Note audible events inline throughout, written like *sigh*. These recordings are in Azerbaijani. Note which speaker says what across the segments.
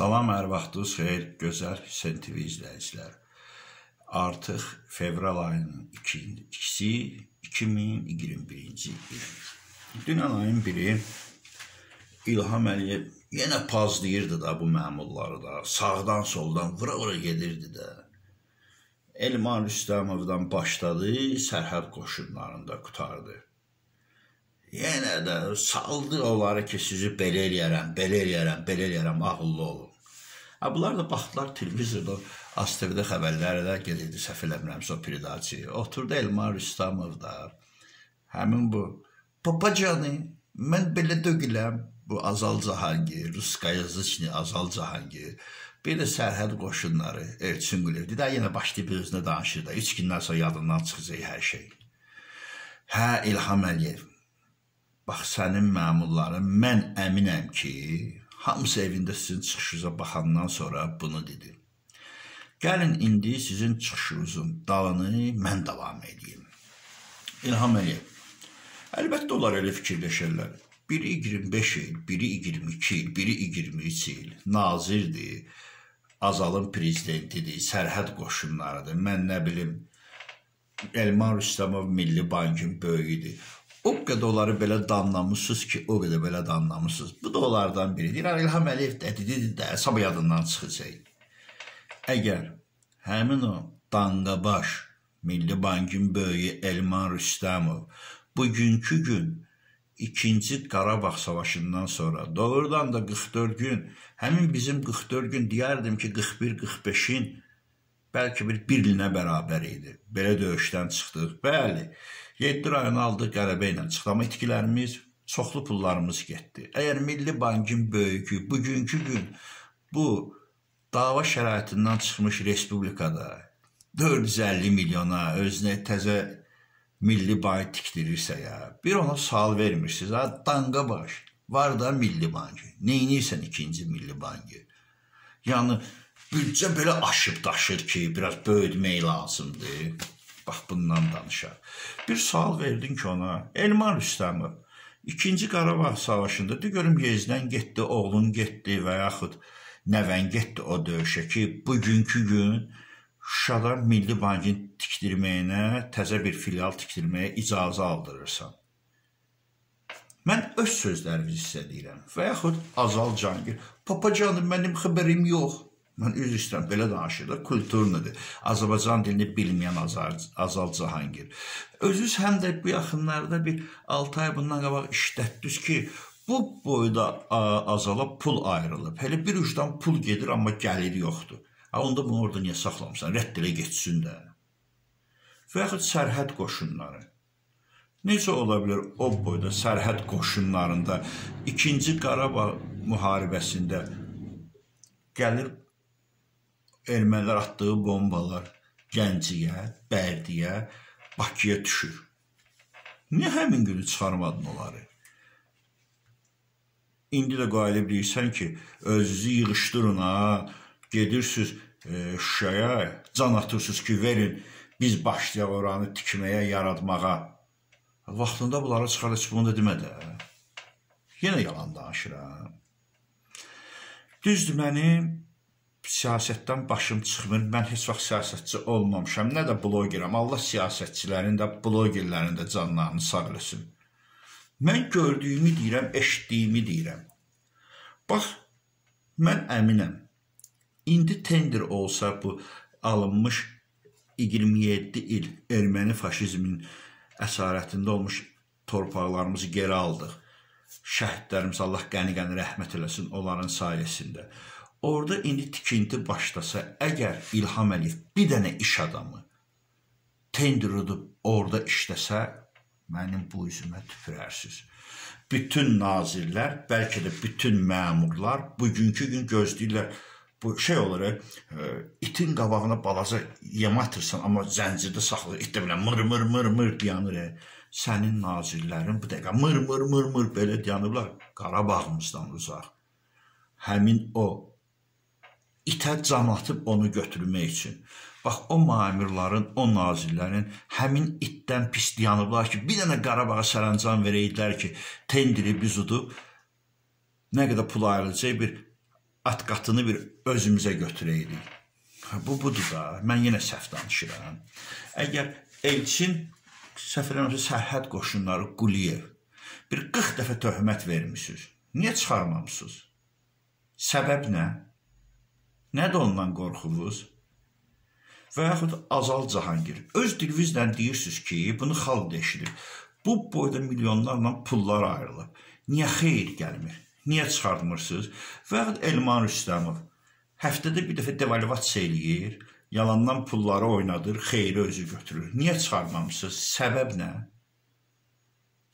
Speaker 1: Salam, hər vaxtınız xeyir, gözəl Hüseyn TV izləyicilər. Artıq fevral ayının ikisi 2021-ci il. Dünən ayın biri İlham Əliyev yenə pazlayırdı da bu məmulları da. Sağdan soldan vura-vura gedirdi də. Elman Rüstəmovdan başladı, sərhəd qoşunlarında qutardı. Yenə də saldı onları ki, sizi belə eləyərəm, belə eləyərəm, belə eləyərəm, ağıllı olun. Ha, bunlar da baxdılar televizorda, ASTV-də xəbərlərdə gedirdi, səhv eləmirəmsə o peridaçı. Oturdu Elmar Rüstəmov da. Həmin bu Papacanı, mən belə dögüləm, bu Azal Cahangir, Ruskayazichni Azal Cahangir, bir də sərhəd qoşunları Elçin Qulevdi. Də yenə başlayıb özünə danışır da. 3 gündən sonra yadından çıxacaq hər şey. Hə, İlham Əliyev. Bax sənin məmurların mən əminəm ki, hamısı evində sizin çıxışınıza baxandan sonra bunu dedi. Gəlin indi sizin çıxışınızın dalını mən davam edeyim. İlham Əliyev. Əlbəttə onlar elə fikirləşərlər. Biri 25 il, biri 22 il, biri 23 il nazirdir. Azalın prezidentidir, sərhəd qoşunlarıdır. Mən nə bilim Elman Rüstəmov Milli Bankın böyüyüdür. O qədər onları belə danlamışsınız ki, o qədər belə danlamışsınız. Bu da onlardan biri. Deyirəm, İlham Əliyev də dedi də, sabah yadından çıxacaq. Əgər həmin o danqabaş Milli Bankın böyüyü Elman Rüstəmov bugünkü gün ikinci Qarabağ savaşından sonra doğrudan da 44 gün, həmin bizim 44 gün deyərdim ki, 41-45-in bəlkə bir bir ilinə bərabər idi. Belə döyüşdən çıxdıq. Bəli, 7 rayonu aldıq qələbə ilə çıxdı, amma itkilərimiz, çoxlu pullarımız getdi. Əgər Milli Bankın böyükü bugünkü gün bu dava şəraitindən çıxmış respublikada 450 milyona özünə təzə Milli Bank tikdirirsə ya, bir ona sual vermirsiniz, ha, danqa baş, var da Milli Bankı, neynirsən ikinci Milli Bankı? Yəni, büdcə belə aşıb daşır ki, biraz böyütmək lazımdır. Bax bundan danışaq. Bir sual verdin ki ona, Elman Rüstəmov, İkinci Qarabağ savaşında de görüm Yezdən getdi, oğlun getdi və yaxud nəvən getdi o döyüşə ki, bugünkü gün Şuşada Milli Bankın tikdirməyinə, təzə bir filial tikdirməyə icazə aldırırsan. Mən öz sözlərimi sizə deyirəm. Və yaxud Azal Cangir, Papa canım, mənim xəbərim yox. Mən üzr istəyirəm, belə danışırlar, kulturnudur. Azərbaycan dilini bilməyən Azar, Azal Cahangir. Özünüz həm də bu yaxınlarda bir 6 ay bundan qabaq işlətdiniz ki, bu boyda Azala pul ayrılıb. Hələ bir ucdan pul gedir, amma gəlir yoxdur. Ha, onda bunu orada niyə saxlamısan? Rədd elə getsin də. Və yaxud sərhəd qoşunları. Necə ola bilər o boyda sərhəd qoşunlarında 2-ci Qarabağ müharibəsində gəlir ermənilər atdığı bombalar Gəncəyə, Bərdiyə, Bakıya düşür. Niyə həmin günü çıxarmadın onları? İndi də qalib deyirsən ki, özünüzü yığışdırın ha, gedirsiniz e, Şuşaya, can atırsınız ki, verin, biz başlayaq oranı tikməyə, yaratmağa. Vaxtında bunlara çıxar, heç bunu da demədə. Yenə yalan danışıram. Düzdür, mənim siyasətdən başım çıxmır. Mən heç vaxt siyasətçi olmamışam. Nə də blogeram. Allah siyasətçilərin də, blogerlərin də canlarını sağ eləsin. Mən gördüyümü deyirəm, eşitdiyimi deyirəm. Bax, mən əminəm. İndi tender olsa bu alınmış 27 il erməni faşizmin əsarətində olmuş torpaqlarımızı geri aldıq. Şəhidlərimiz Allah qəni-qəni rəhmət eləsin onların sayəsində. Orada indi tikinti başlasa, əgər İlham Əliyev bir dənə iş adamı tender udub orada işləsə, mənim bu üzümə tüpürərsiz. Bütün nazirlər, bəlkə də bütün məmurlar bugünkü gün gözləyirlər. Bu şey olur, e, itin qabağına balaca yem atırsan, amma zəncirdə saxlayır, it də bilən mır mır mır mır dayanır. E. Sənin nazirlərin bu dəqiqə mır mır mır mır belə dayanıblar Qarabağımızdan uzaq. Həmin o itə can atıb onu götürmək üçün. Bax o məmurların, o nazirlərin həmin itdən pis dayanıblar ki, bir dənə Qarabağa sərəncam verəydilər ki, tenderi biz udub nə qədər pul ayrılacaq bir at qatını bir özümüzə götürəydik. Bu budur da. Mən yenə səhv danışıram. Əgər Elçin səhv eləmirəmsə sərhəd qoşunları Quliyev bir 40 dəfə töhmət vermisiniz. Niyə çıxarmamısınız? Səbəb nə? Nədir ondan qorxunuz? Və yaxud Azal Cahangir öz dilinizlə deyirsiniz ki, bunu xalq eşidir. Bu boyda milyonlarla pullar ayrılıb. Niyə xeyir gəlmir? Niyə çıxartmırsınız? Və yaxud Elman Rüstəmov həftədə bir dəfə devalvasiya eləyir, yalandan pulları oynadır, xeyri özü götürür. Niyə çıxarmamısınız? Səbəb nə?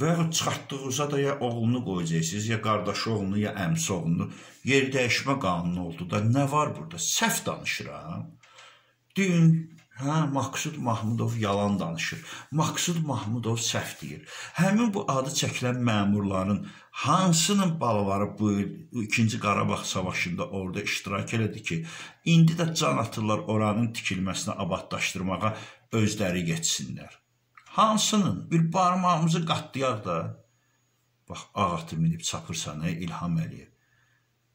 Speaker 1: Və yaxud çıxartdığınızda da ya oğlunu qoyacaqsınız, ya qardaşı oğlunu, ya əmsi oğlunu. Yer dəyişmə qanunu oldu da nə var burada? Səhv danışıram. Dün Hə, Maqsud Mahmudov yalan danışır. Maqsud Mahmudov səhv deyir. Həmin bu adı çəkilən məmurların hansının balaları bu il 2-ci Qarabağ savaşında orada iştirak elədi ki, indi də can atırlar oranın tikilməsinə, abadlaşdırmağa özləri getsinlər. Hansının? Bir barmağımızı qatlayaq da. Bax, ağatı minib çapırsan, ey İlham Əliyev.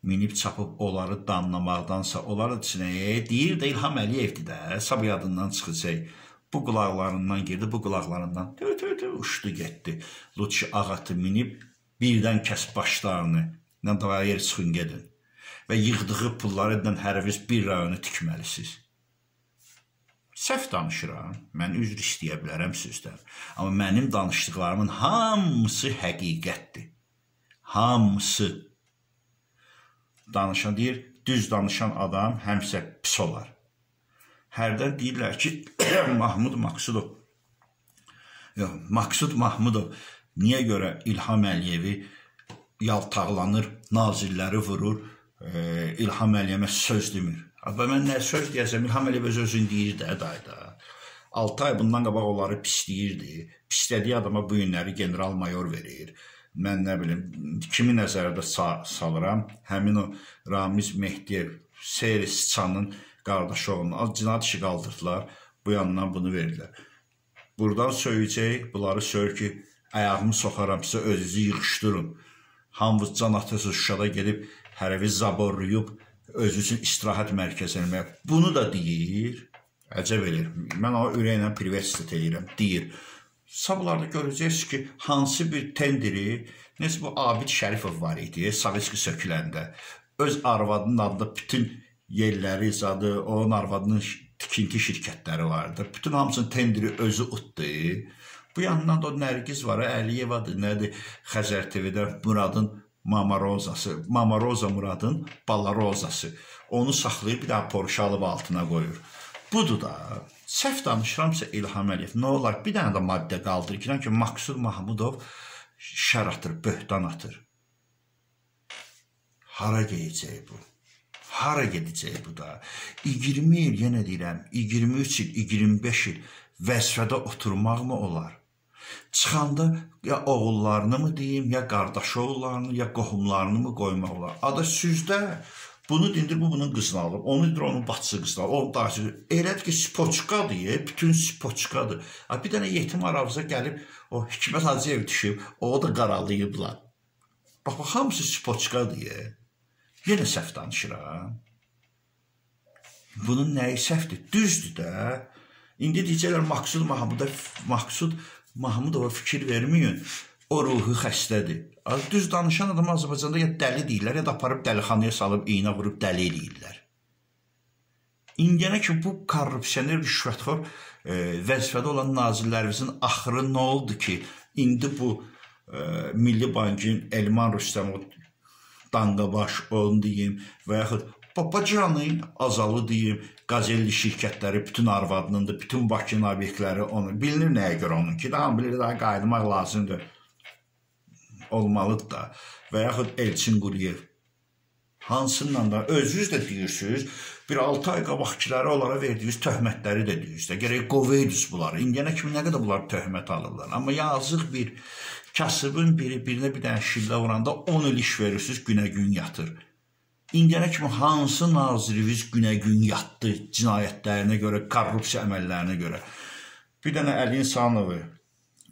Speaker 1: Minib çapıb onları danlamaqdansa, onları içinə deyir də İlham Əliyevdir də, sab yadından çıxacaq. Bu qulaqlarından girdi, bu qulaqlarından tü tü tü uçdu getdi. Lutçi ağatı minib birdən kəs başlarını. Nə yer çıxın gedin. Və yığdığı pulları ilə hər bir rayonu tikməlisiniz. Səhv danışıram. Mən üzr istəyə bilərəm sizdən. Amma mənim danışdıqlarımın hamısı həqiqətdir. Hamısı. Danışan deyir, düz danışan adam həmişə pis olar. Hərdən deyirlər ki, *coughs* Mahmud Maksudov Yox, Maksud Mahmudov niyə görə İlham Əliyevi yaltaqlanır, nazirləri vurur, e, İlham Əliyevə söz demir. Və mən nə söz deyəsəm, İlham Əliyev öz özünü deyir də dayda. 6 ay bundan qabaq onları pisləyirdi. Pislədiyi adama bu günləri general mayor verir. Mən nə bilim, kimi nəzərdə sa salıram? Həmin o Ramiz Mehdiyev, Seyri Sıçanın qardaşı oğlunu cinayət işi qaldırdılar. Bu yandan bunu verdilər. Buradan söyləyəcək, bunları söyür ki, ayağımı soxaram sizə özünüzü yığışdırın. Hamınız can atası Şuşada gedib hərəvi zaborlayıb özü üçün istirahət mərkəzinə. Bunu da deyir. Əcəb eləyir. Mən o ürəklə privet eləyirəm. Deyir. Sabahlarda görəcəksiniz ki, hansı bir tenderi, necə bu Abid Şərifov var idi, Sovetski söküləndə. Öz arvadının adında bütün yerləri, zadı, onun arvadının tikinti şirkətləri vardı. Bütün hamısının tenderi özü utdu. Bu yandan da Nərgiz var, Əliyevadır, nədir? Xəzər TV-də Muradın Mama Rozası, Mama Roza Muradın Bala Rozası. Onu saxlayıb bir daha Porsche alıb altına qoyur. Budur da. Səhv danışıramsa İlham Əliyev, nə olar? Bir dənə də maddə qaldırır ki, ki Maksud Mahmudov şər atır, böhtan atır. Hara gedəcək bu? Hara gedəcək bu da? 20 il, yenə deyirəm, 23 il, 25 il vəzifədə oturmaqmı olar? Çıxanda ya oğullarını mı deyim, ya qardaş oğullarını, ya qohumlarını mı qoymaq olar? Ada süzdə bunu dindir, bu bunun qızını alıb, onu dindir, onun bacısı qızını alıb, onun dayısı. Elədir ki, spoçkadır, ya, bütün spoçkadır. Bir dənə yetim aramıza gəlib, o Hikmət Hacıyev düşüb, o da qaralayıblar. Bax, bax, hamısı spoçkadır, ya. Yenə səhv danışıram. Bunun nəyi səhvdir? Düzdür də. İndi deyəcəklər Maksud Mahmuda Maksud Mahmudova fikir verməyin. O ruhu xəstədir. Düz danışan adam Azərbaycanda ya dəli deyirlər, ya da aparıb dəlixanaya salıb iynə vurub dəli eləyirlər. İndiyənə ki bu korrupsioner, rüşvətxor e, vəzifədə olan nazirlərimizin axırı nə oldu ki, indi bu e, Milli Bankın Elman Rüstəmov danqabaş, onu deyim və yaxud Papacanın azalı deyim, qazelli şirkətləri bütün arvadınındır, bütün Bakının obyektləri onu bilinir nəyə görə onun ki, daha bilir daha qayıtmaq lazımdır. Olmalıdır da. Və yaxud Elçin Quliyev. Hansından da özünüz də deyirsiniz, bir 6 ay qabaqkiləri onlara verdiyiniz töhmətləri də deyirsiniz də. Gərək qoveydiniz bunları. İndiyənə kimi nə qədər bunlar töhmət alırlar. Amma yazıq bir kasıbın biri birinə bir dənə şillə vuranda 10 il iş verirsiniz, günə-gün yatır. İndiyənə kimi hansı naziriniz günə-gün yatdı cinayətlərinə görə, korrupsiya əməllərinə görə? Bir dənə Əli İnsanovu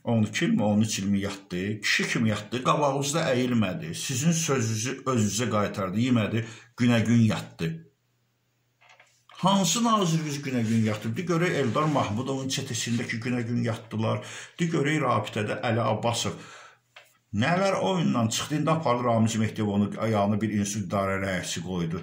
Speaker 1: 12 ilmi, 13 ilmi yatdı, kişi kimi yatdı, qabağınızda əyilmədi, sizin sözünüzü özünüzə qaytardı, yemədi, günə-gün yatdı. Hansı naziriniz günə-gün yatdı? De görək Eldar Mahmudovun çetəsindəki günə-gün yatdılar. De görək rabitədə Əli Abbasov Nələr oyundan çıxdı, indi apardı Ramiz Mehdiyev onu ayağını bir institut idarə rəisi qoydu.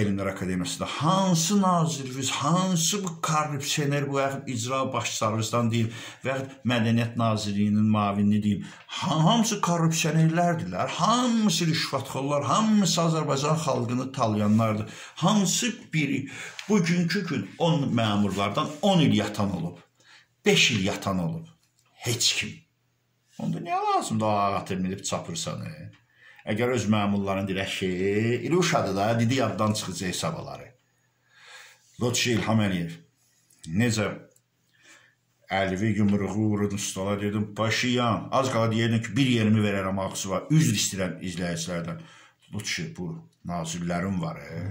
Speaker 1: Elmlər Akademiyasında hansı naziriniz, hansı bu korrupsioner, bu yaxud icra başçılarınızdan deyim və yaxud Mədəniyyət Nazirliyinin mavinini deyim, hamısı korrupsionerlərdirlər, hamısı rüşvətxorlar, hamısı Azərbaycan xalqını talayanlardır. Hansı biri bugünkü gün 10 məmurlardan 10 il yatan olub, 5 il yatan olub? Heç kim. Onda niyə lazımdır ağatır minib çapırsan? E? Əgər öz məmurlarını deyək ki, İluşadır da, dedi yaddan çıxacaq hesabaları. Lotçi İlham Əliyev necə əlvi yumruğu vurun stola dedim, başıyam. Az qala deyirdim ki, bir yerimi verərəm ağzı var. Üzr istəyirəm izləyicilərdən. Lotçi bu nazirlərin var. E.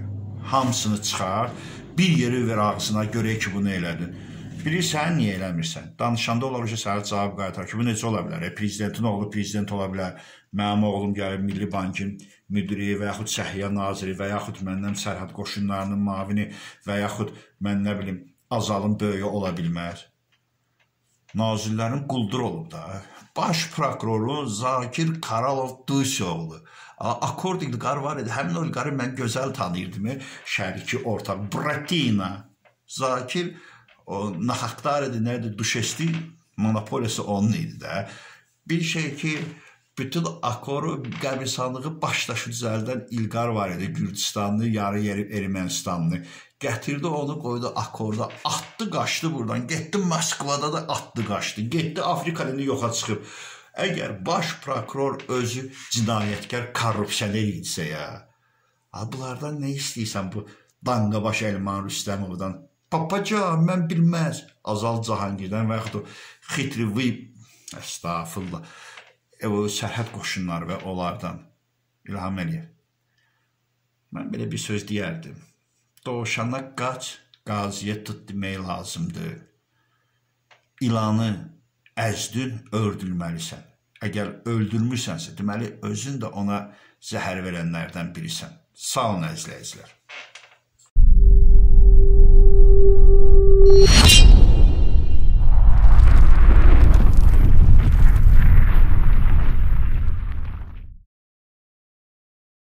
Speaker 1: Hamısını çıxar, bir yeri ver ağzına, görək ki, bunu elədin. Bilirsən, niyə eləmirsən? Danışanda olar ki, sənə cavab qaytar ki, bu necə ola bilər? E, prezidentin oğlu prezident ola bilər. Mənim oğlum gəlib Milli Bankın müdiri və yaxud Səhiyyə naziri və yaxud məndən sərhəd qoşunlarının mavini və yaxud mən nə bilim Azalın böyüyü ola bilməz. Nazirlərin quldur olub da. Baş prokuroru Zakir Karalov Dusioğlu. Akord İlqar var idi. Həmin o İlqarı mən gözəl tanıyırdım. Şəriki ortaq Bratina. Zakir o naxaqlar idi, nədir, duşesti monopoliyası onun idi də. Bir şey ki, bütün akoru qəbirstanlığı başdaşı düzəldən İlqar var idi, Gürcistanlı, yarı yeri Ermənistanlı. Gətirdi onu, qoydu akorda, atdı, qaçdı buradan, getdi Moskvada da atdı, qaçdı, getdi Afrika dilini yoxa çıxıb. Əgər baş prokuror özü cinayətkar, korrupsioner idisə ya, bunlardan nə istəyirsən bu danqabaş Elman Rüstəmovdan? Papacan, mən bilməz. Azal Cahangirdən və yaxud Xitrivi, əstağfurullah, e, o sərhəd qoşunları və onlardan İlham Əliyev. Mən belə bir söz deyərdim. Doğuşana qaç, qaziyə tut demək lazımdır. İlanı əzdün, öldürməlisən. Əgər öldürmürsənsə, deməli özün də ona zəhər verənlərdən birisən. Sağ olun əzizləyicilər. Thank you.